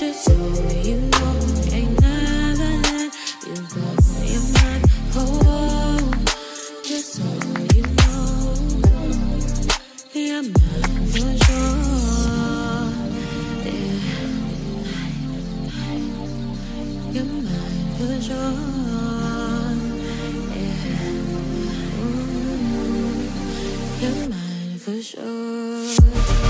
Just so you know, never let you you mine for sure. Yeah. You're mine for sure. Yeah. You're mine for sure.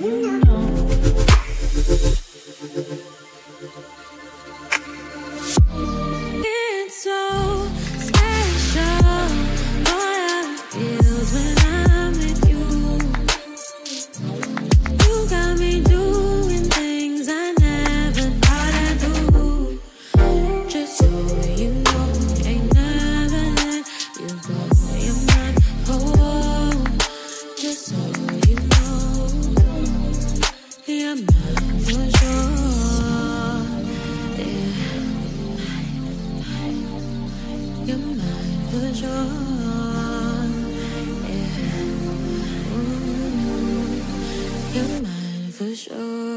It's You're mine for sure.